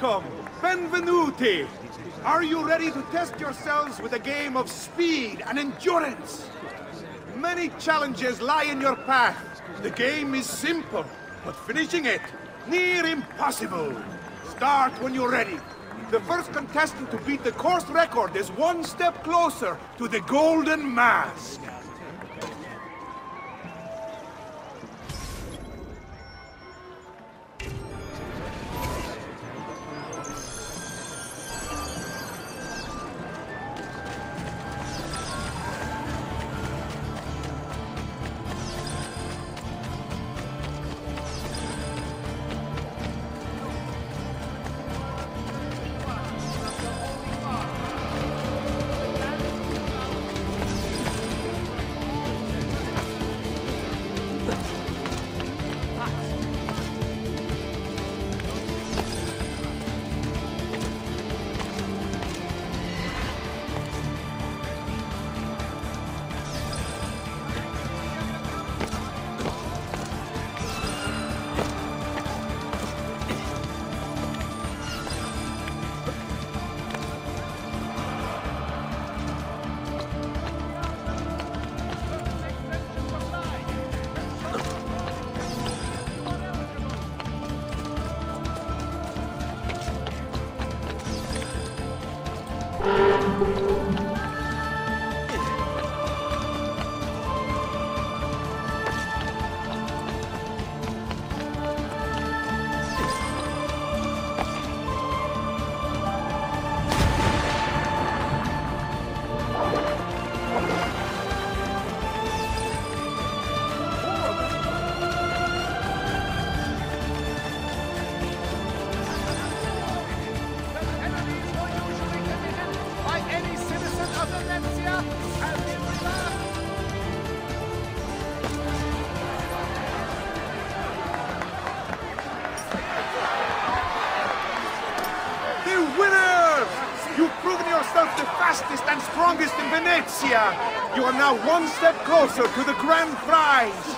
Welcome! Benvenuti! Are you ready to test yourselves with a game of speed and endurance? Many challenges lie in your path. The game is simple, but finishing it, near impossible. Start when you're ready. The first contestant to beat the course record is one step closer to the Golden Mask. You are now one step closer to the grand prize!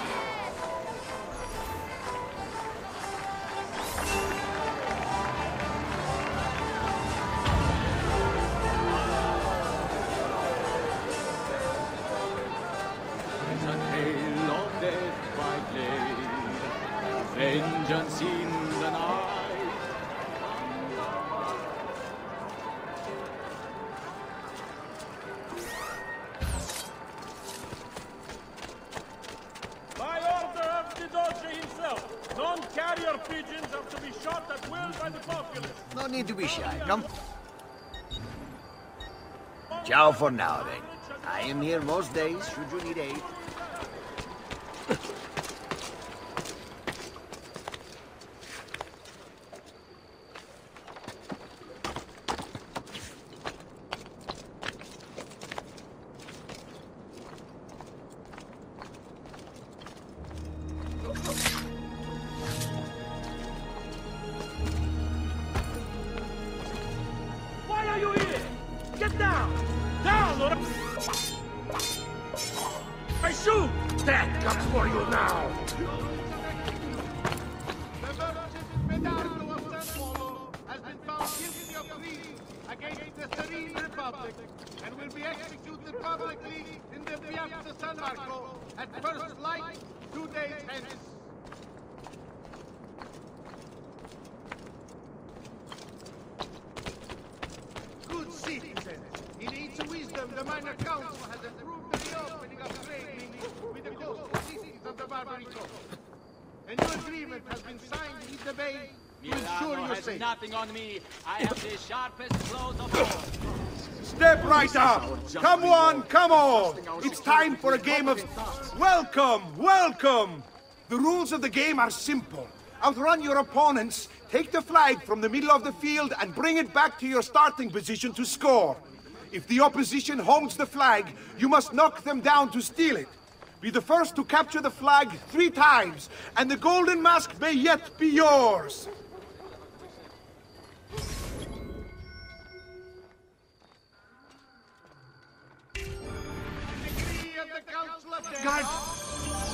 For now, then. I am here most days, should you need aid. Nothing on me. I have the sharpest claws of all. Step right up! Come on, come on! It's time for a game of... Welcome, welcome! The rules of the game are simple. Outrun your opponents, take the flag from the middle of the field and bring it back to your starting position to score. If the opposition holds the flag, you must knock them down to steal it. Be the first to capture the flag three times, and the golden mask may yet be yours. Decree of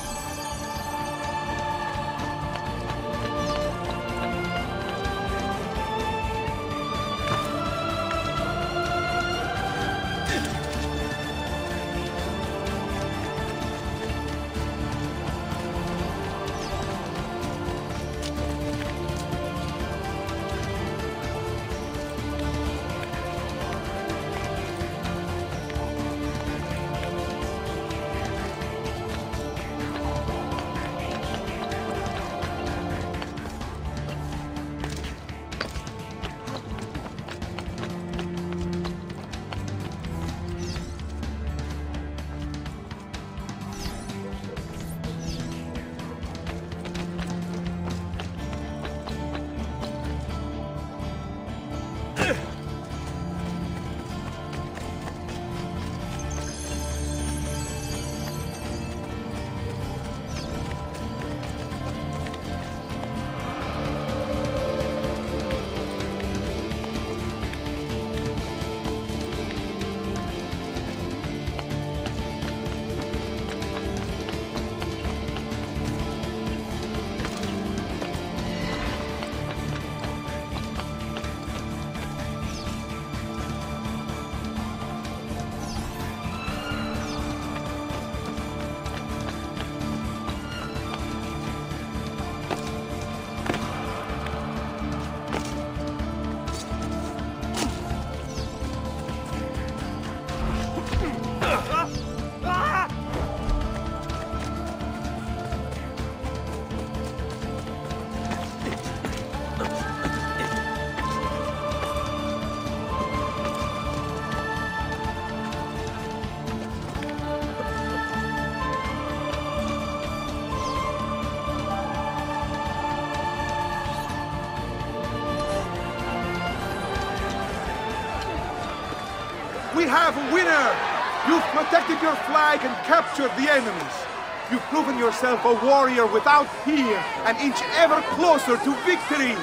have a winner! You've protected your flag and captured the enemies. You've proven yourself a warrior without fear, an inch ever closer to victory!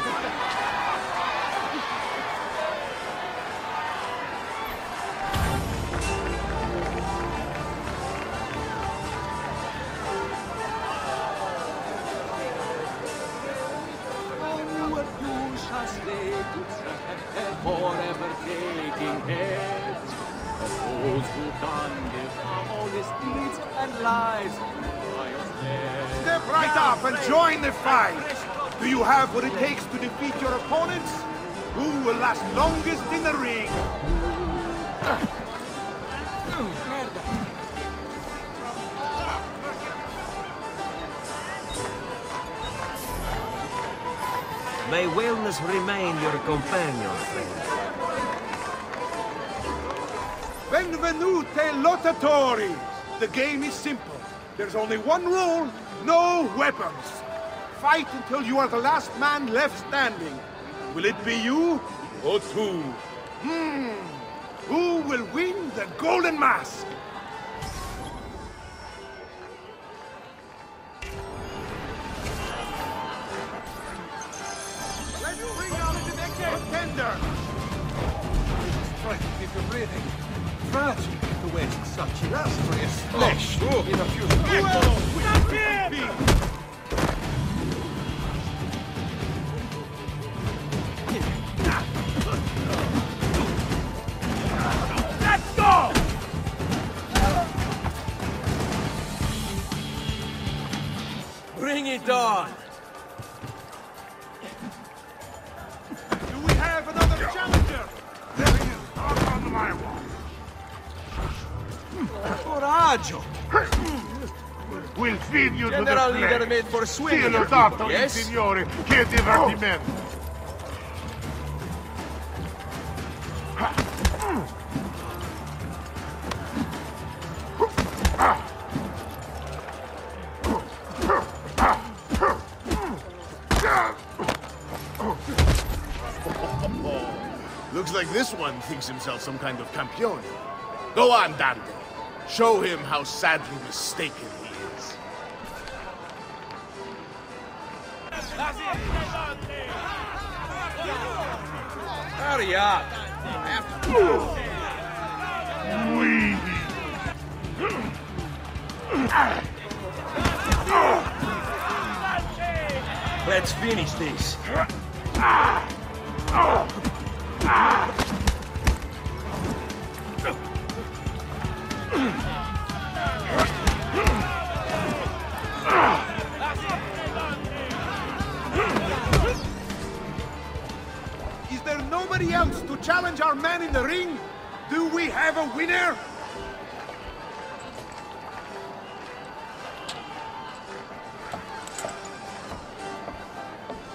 Benvenute lottatori! The game is simple. There's only one rule, no weapons. Fight until you are the last man left standing. Will it be you or two? Hmm. Who will win the Golden Mask? Breathing. Tragic to waste such illustrious oh, flesh oh, in a few Who else you General to the leader made for swinging Sì, l'ho dato, yes? signore. Che divertimento. Looks like this one thinks himself some kind of campione. Go on, Dante. Show him how sadly mistaken Is there nobody else to challenge our man in the ring? Do we have a winner?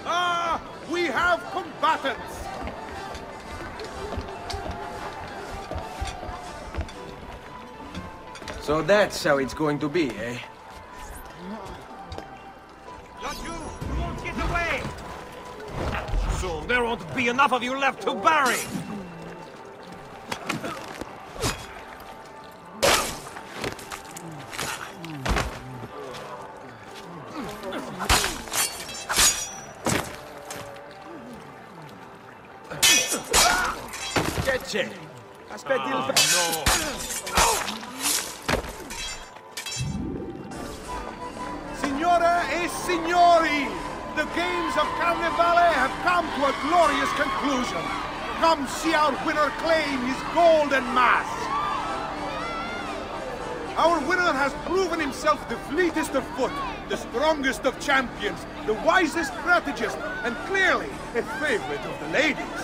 Ah, we have combatants! So that's how it's going to be, eh? There won't be enough of you left to bury! Che c'è? Aspetti il... a glorious conclusion. Come see our winner claim his golden mask. Our winner has proven himself the fleetest of foot, the strongest of champions, the wisest strategist, and clearly a favorite of the ladies.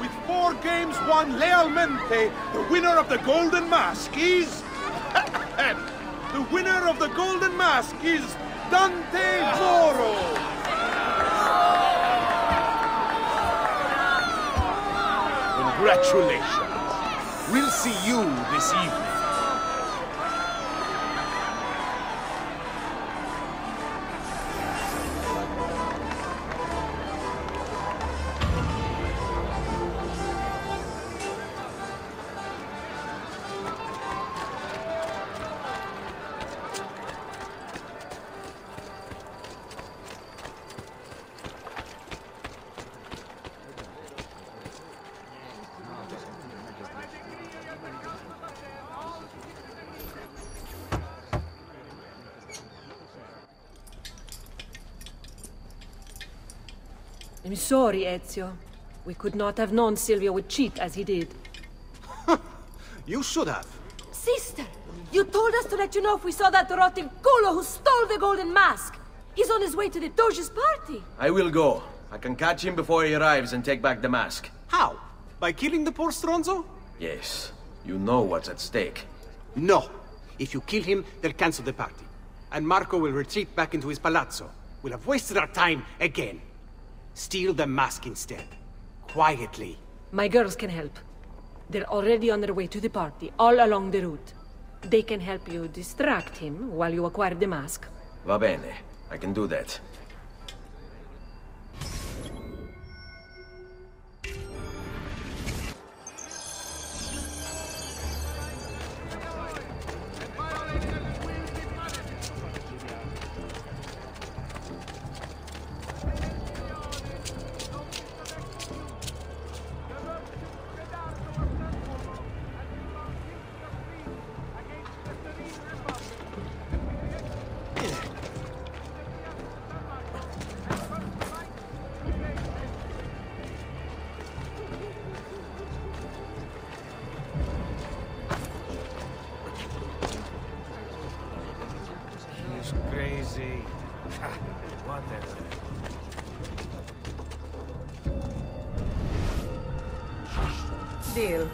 With four games won lealmente, the winner of the Golden Mask is... the winner of the Golden Mask is Dante Moro! Congratulations. We'll see you this evening. I'm sorry, Ezio. We could not have known Silvio would cheat as he did. You should have. Sister! You told us to let you know if we saw that rotten culo who stole the golden mask! He's on his way to the Doge's party! I will go. I can catch him before he arrives and take back the mask. How? By killing the poor Stronzo? Yes. You know what's at stake. No. If you kill him, they'll cancel the party. And Marco will retreat back into his palazzo. We'll have wasted our time again. Steal the mask instead. Quietly. My girls can help. They're already on their way to the party, all along the route. They can help you distract him while you acquire the mask. Va bene. I can do that. Deal.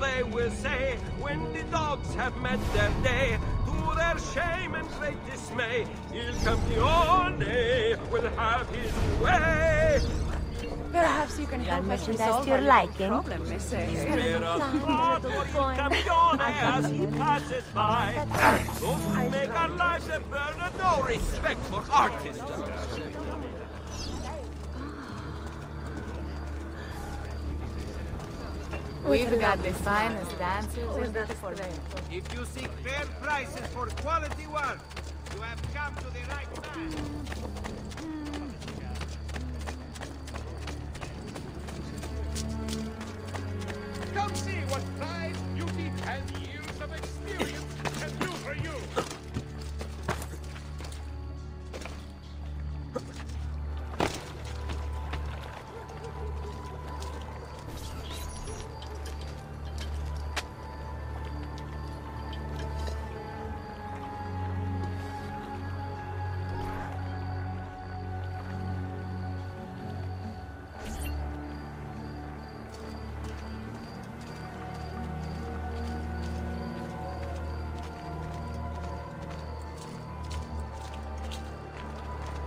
They will say, when the dogs have met their day, to their shame and great dismay, Il Campione will have his way. Perhaps you can help us merchandise resolve to your liking. problem, Miss Spare a thought for Il Campione as he passes by. Those who make our lives a burden, no respect for artists. We've got the finest dancers in the If you seek fair prices for quality work, you have come to the right man.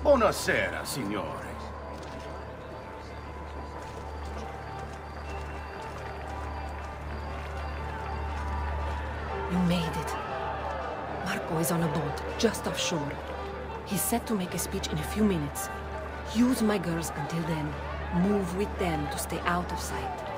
Buonasera, signore. You made it. Marco is on a boat just offshore. He's set to make a speech in a few minutes. Use my girls until then. Move with them to stay out of sight.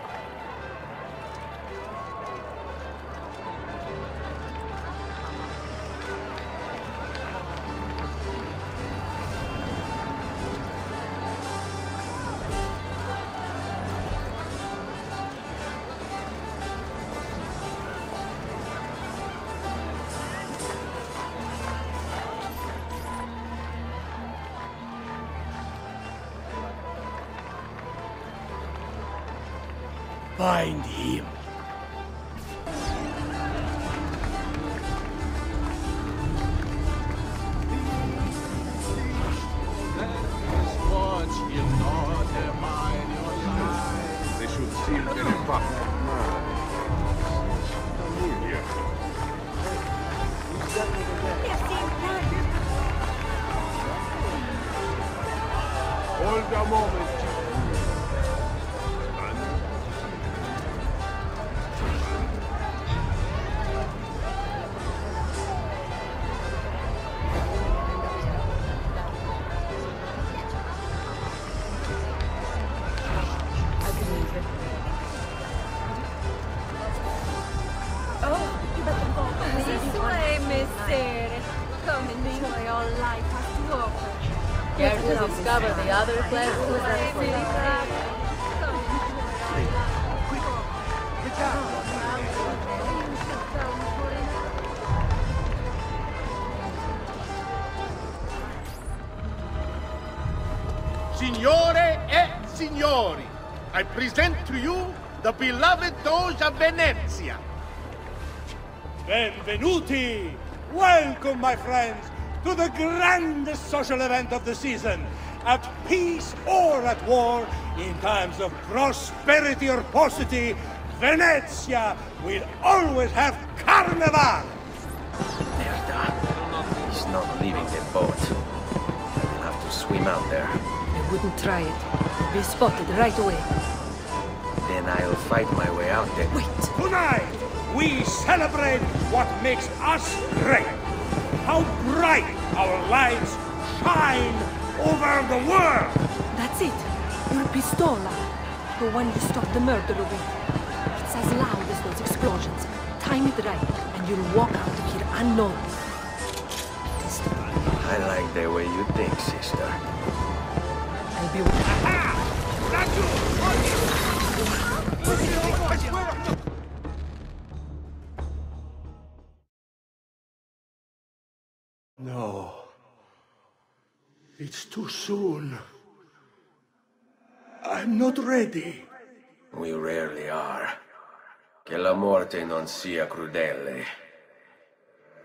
to discover the other places. Signore e signori, I present to you the beloved Doge of Venezia. Benvenuti! Welcome, my friends, to the grandest social event of the season. At peace or at war, in times of prosperity or paucity, Venezia will always have Carnival! Merda. He's not leaving the boat. I'll have to swim out there. I wouldn't try it. I'll be spotted right away. Then I'll fight my way out there. Wait! Tonight, we celebrate what makes us great. How bright our lights shine over the world! That's it! Your pistola! The one you stopped the murderer with. It's as loud as those explosions. Time it right, and you'll walk out of here unnoticed. I like the way you think, sister. I'll be... No. It's too soon. I'm not ready. We rarely are. Che la morte non sia crudele.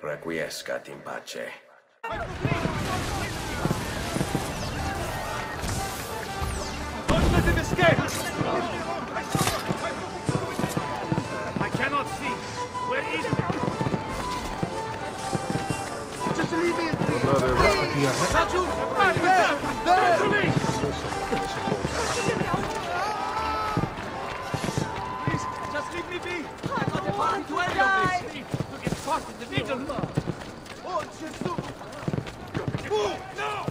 Requiescat in pace. Don't let him escape! Oh, Jesus! Move! Now!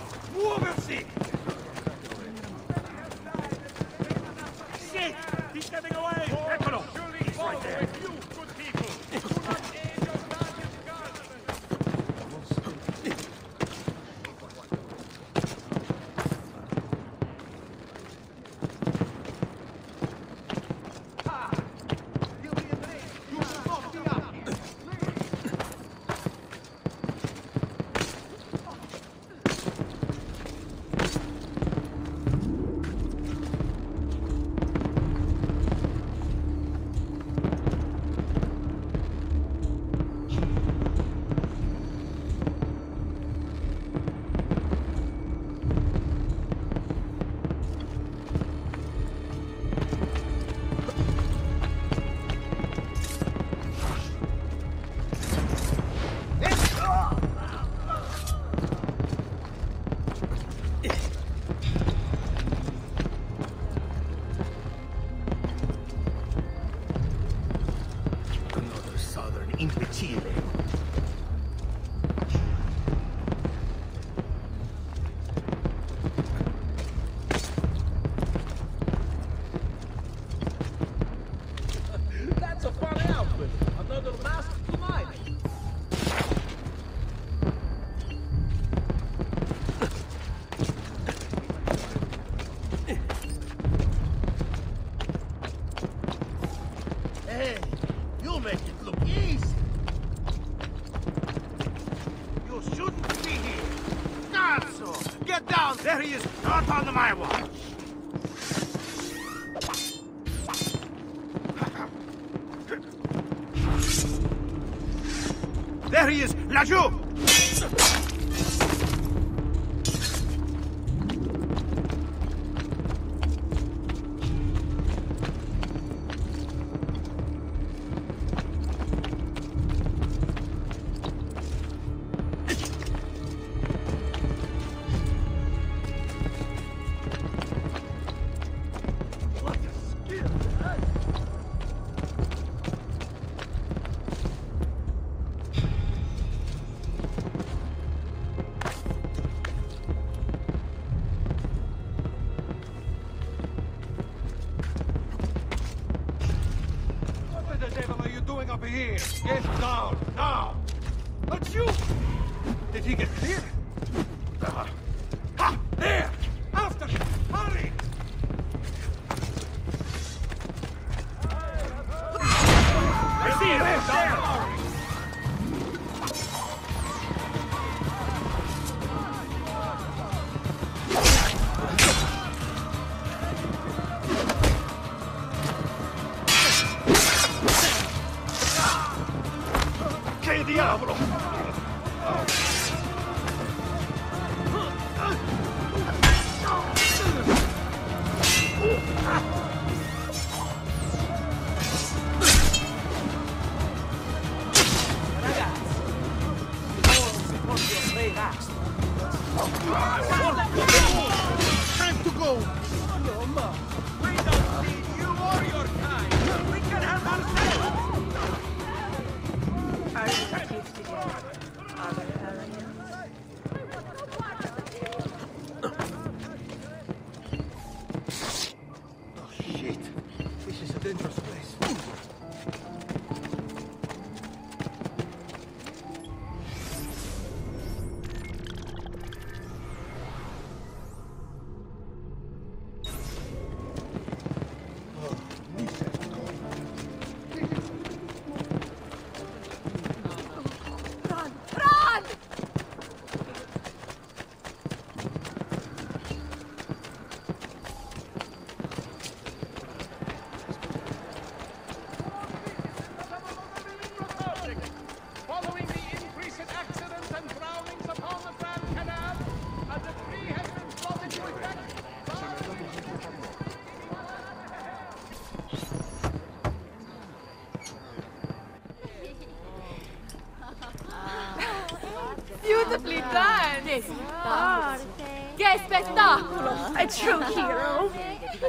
Spettacolo! A true hero!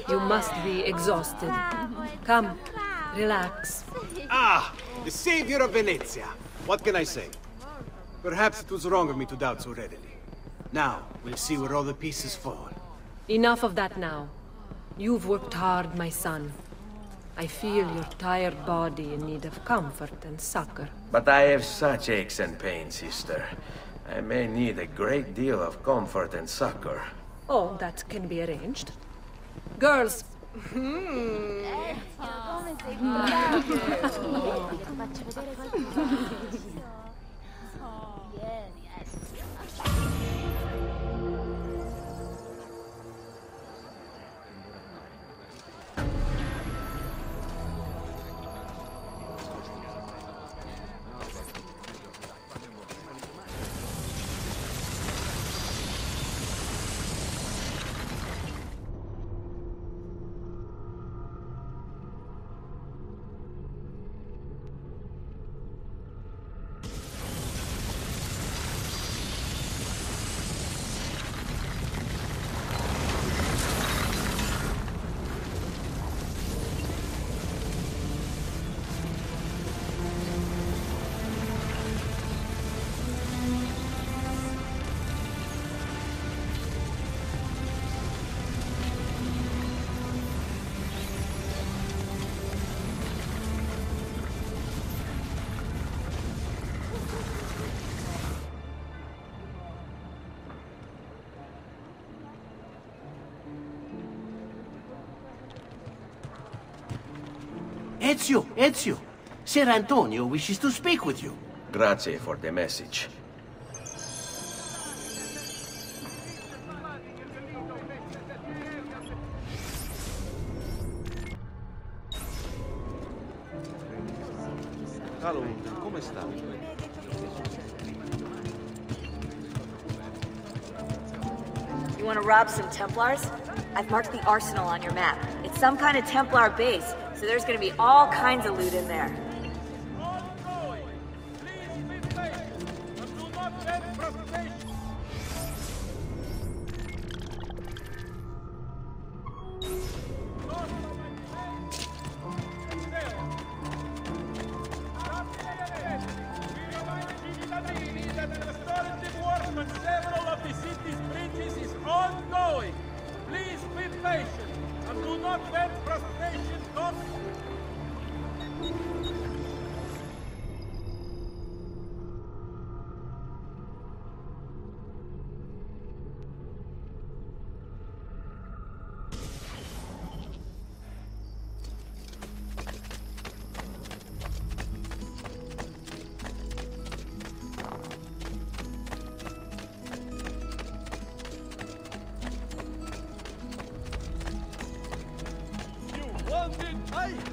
You must be exhausted. Come, relax. Ah, the savior of Venezia. What can I say? Perhaps it was wrong of me to doubt so readily. Now, we'll see where all the pieces fall. Enough of that now. You've worked hard, my son. I feel your tired body in need of comfort and succor. But I have such aches and pains, sister. I may need a great deal of comfort and succor. Oh, that can be arranged. Girls, hmm. Ezio, Ezio, Ser Antonio wishes to speak with you. Grazie for the message. Salute, come sta? You want to rob some Templars? I've marked the arsenal on your map. It's some kind of Templar base, so there's gonna be all kinds of loot in there.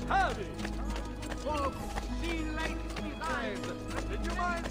Have! Folks, see light without times. Did you mind,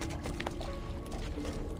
よいしょ。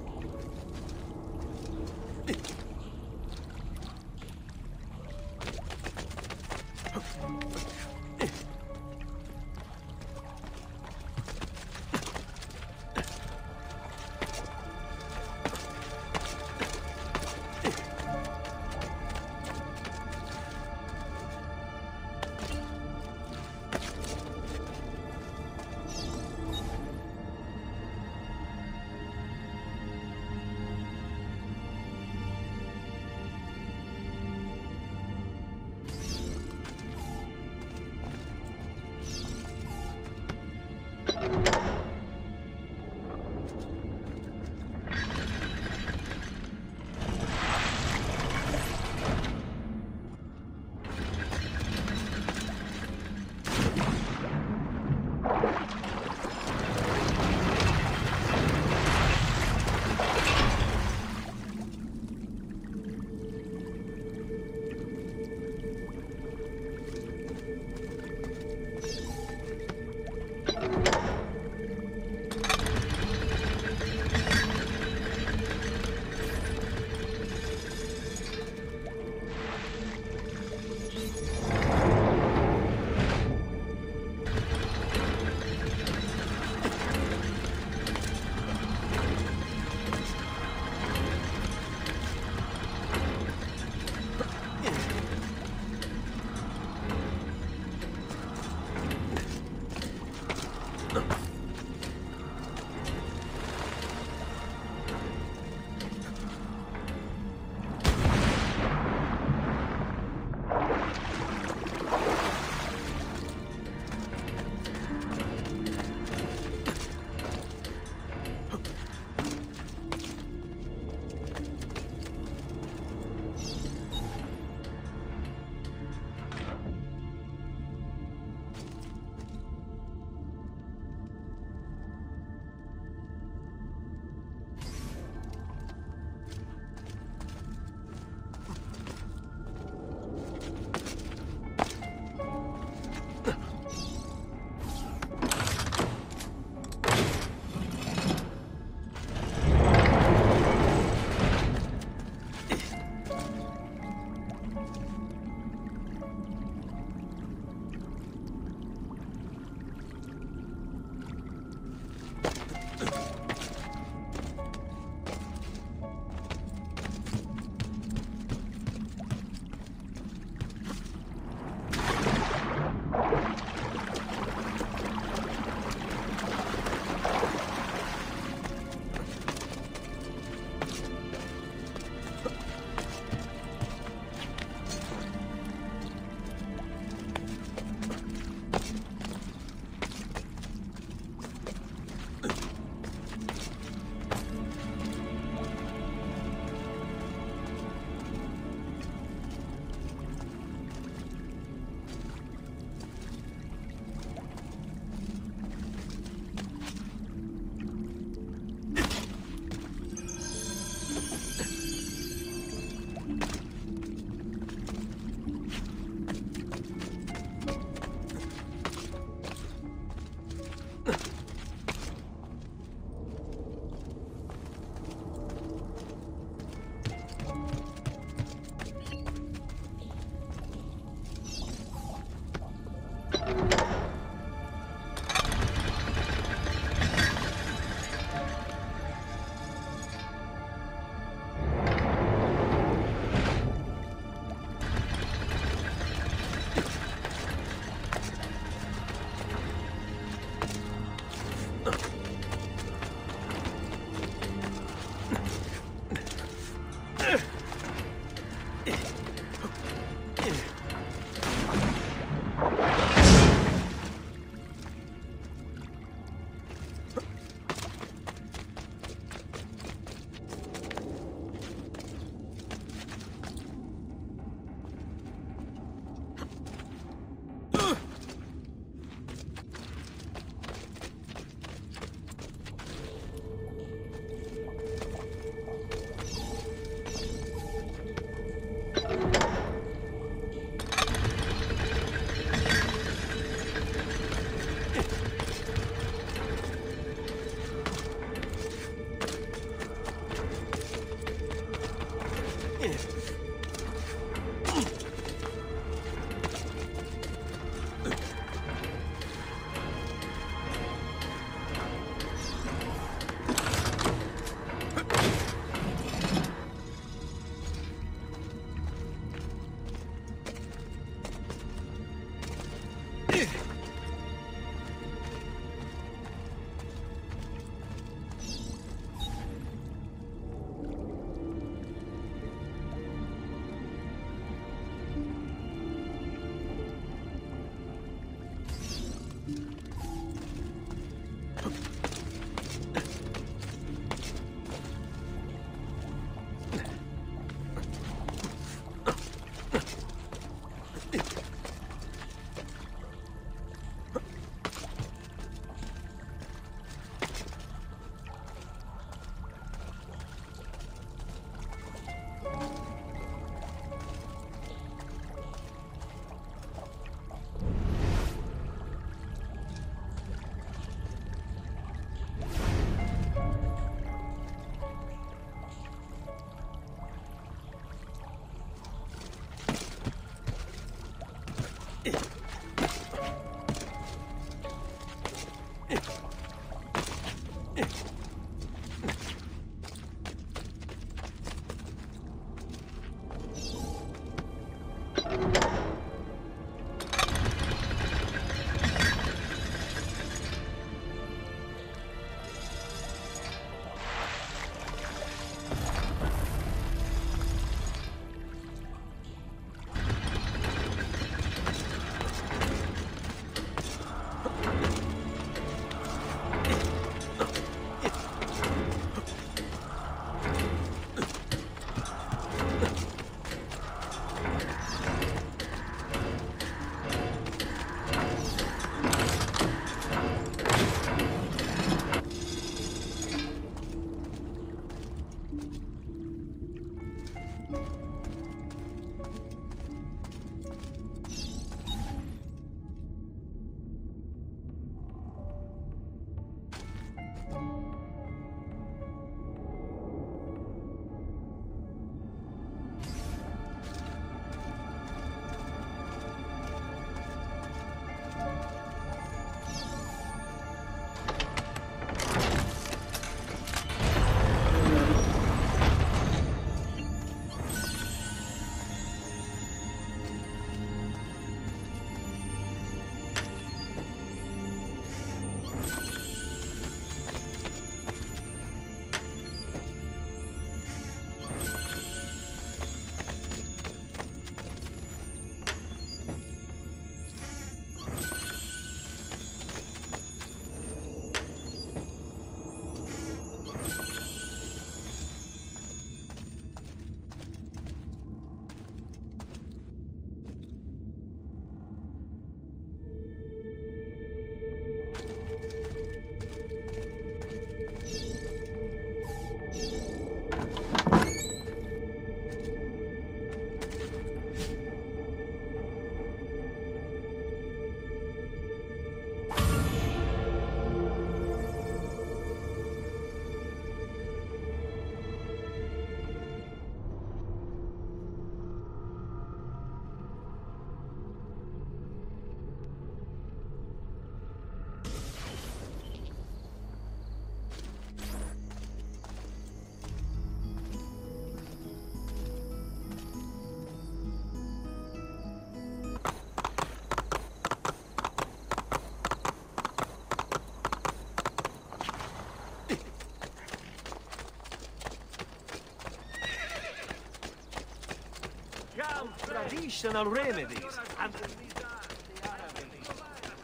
Traditional remedies and...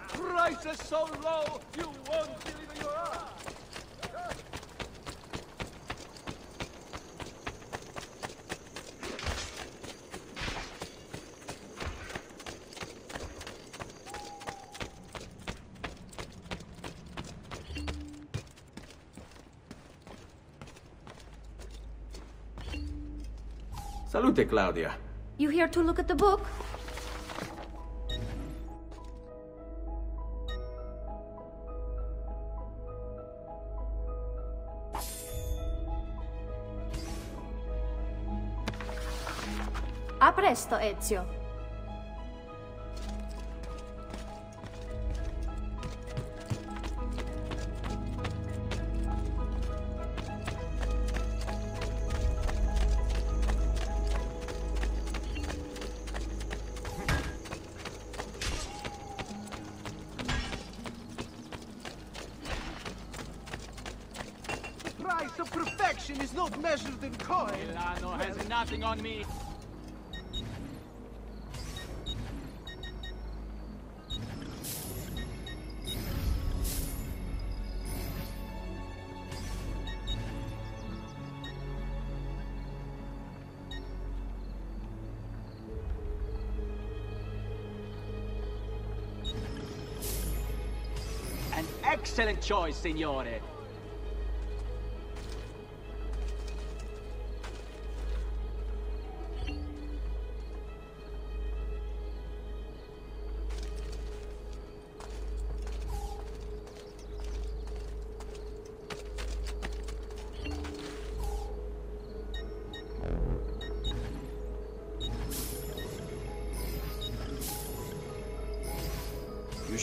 Prices so low, you won't believe your eyes. Salute, Claudia. You here to look at the book? A presto, Ezio. Perfection is not measured in coin. Milano has nothing on me. An excellent choice, signore.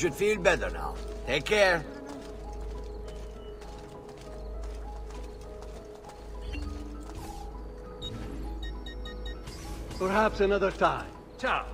Should feel better now. Take care. Perhaps another time. Ciao.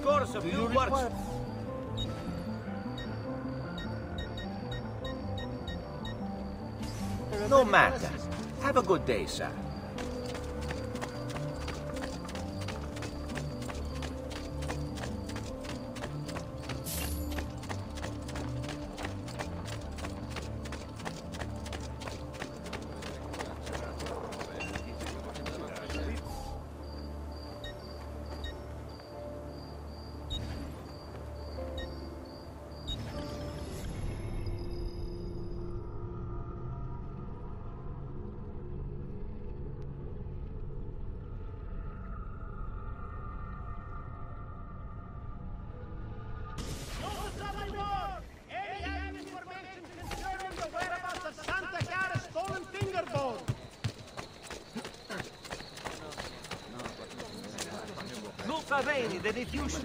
Scores of new works. No matter. Have a good day, sir. Luca Veni, the diffusion...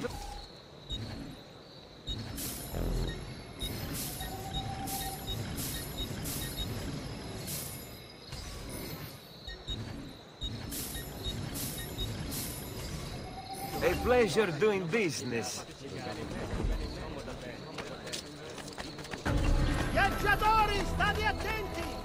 A pleasure doing business. Viaggiatori, state attenti!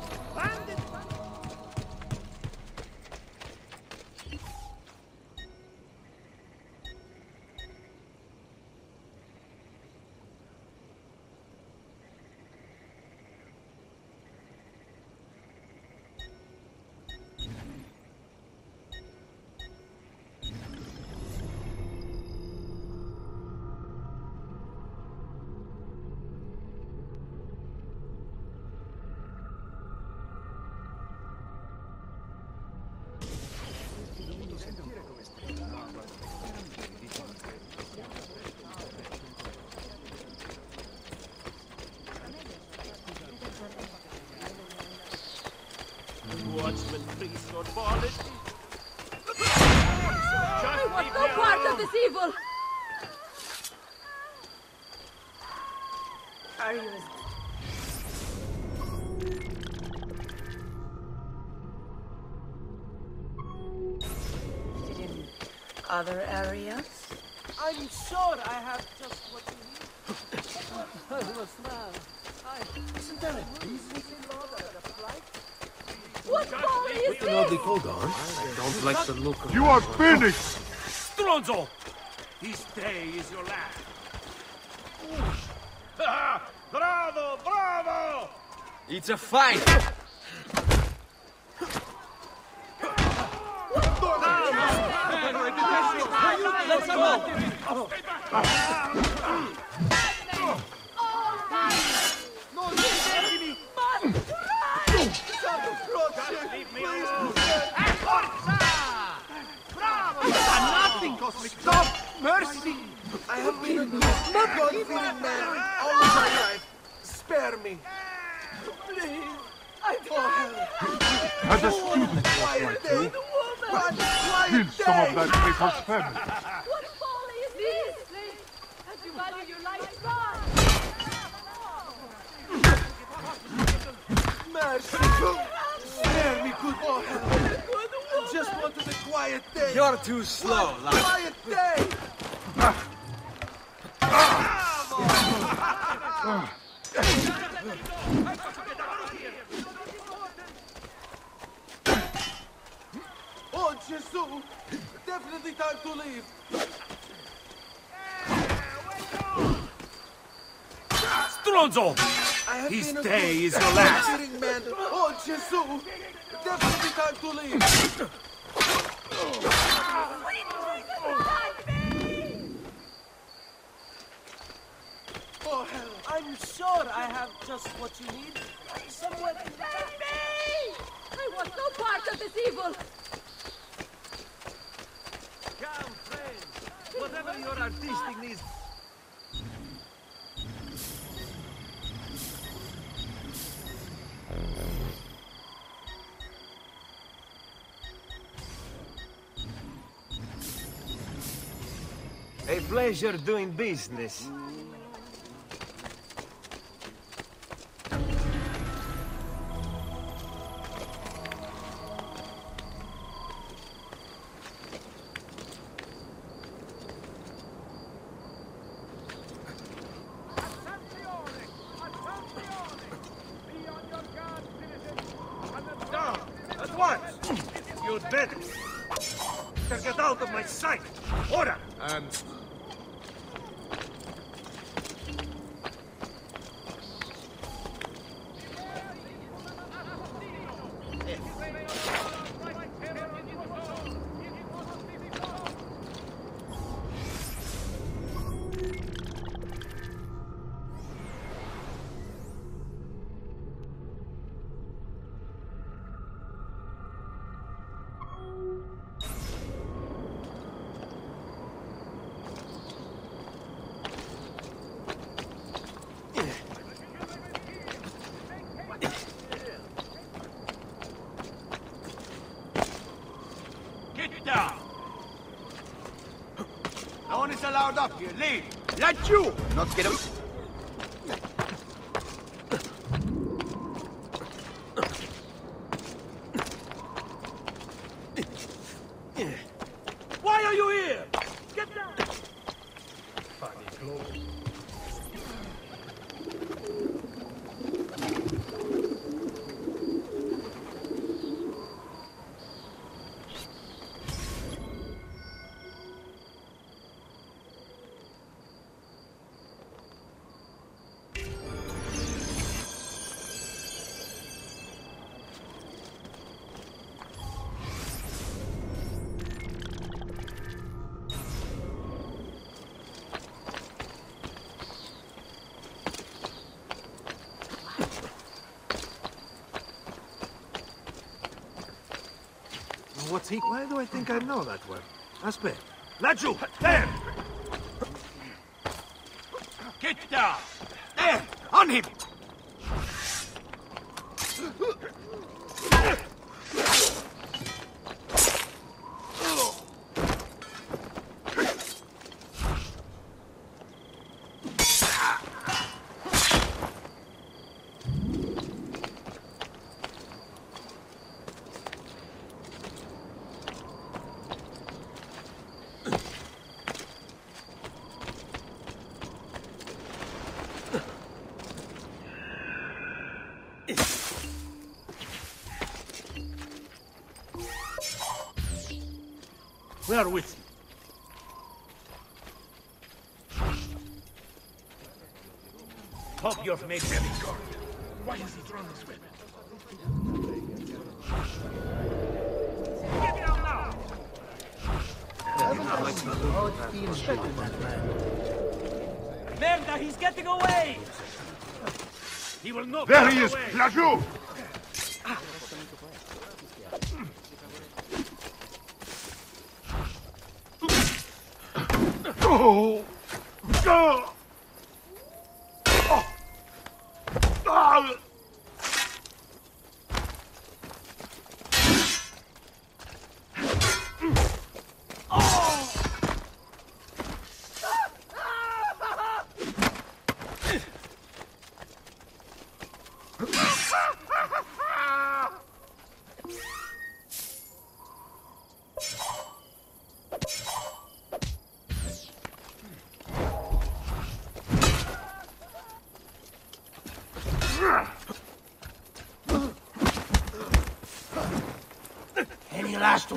Other areas? I'm sure I have just what you need. What's that? Hi. Isn't there a business in law that a flight? What folly is You know this? the Kogan? I don't like the look of You are finished! Stronzo! This day is your last. Bravo, bravo! It's a fight! Stop! Mercy! I have been a good, man all my life. Spare me. Please. I oh, As a student just like you, kill some of that paper's family. What folly is this? As you value your life, God! Mercy! Spare me, good oh. I just wanted a quiet day. You're too slow, One lad. quiet day! Oh, Jesus! Definitely time to leave. Stronzo! I have This day is your last. Man. Oh, Jesus! Definitely time to leave. Oh, hell. I'm sure I have just what you need. Somewhere in Save me! I want no part of this evil! Come, friends. Whatever your artistic needs. A pleasure doing business. Let you not get him. What's he? Why do I think I know that word? Aspect. Laju! There! Get down! Are with you. Hope you've made heavy guard. Why has he drawn his weapon? Get down now! Merda, he's getting away! He will not There he is! away. Lajoux!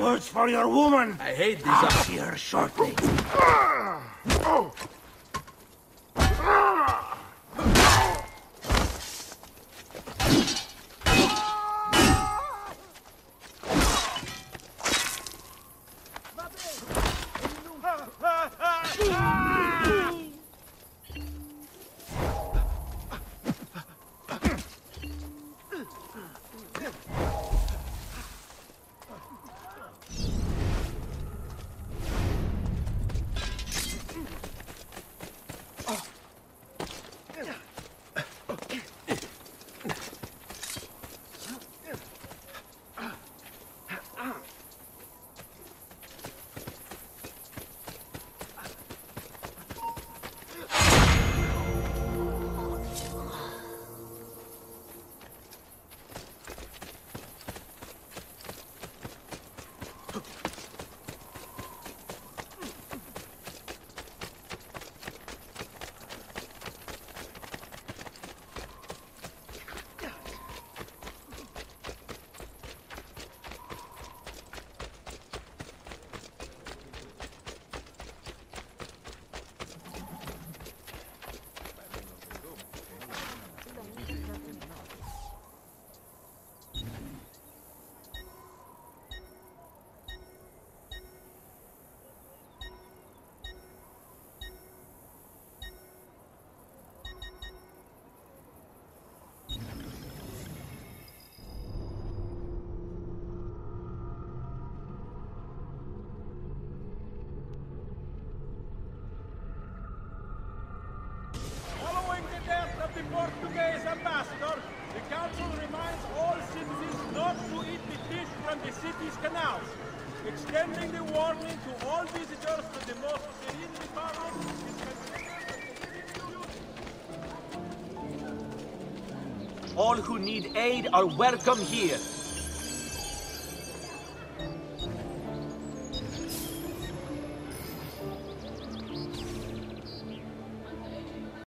Words for your woman? I hate these I'll see her shortly. Ah! The Portuguese ambassador, the council reminds all citizens not to eat the fish from the city's canals, extending the warning to all visitors to the most serene republic is All who need aid are welcome here.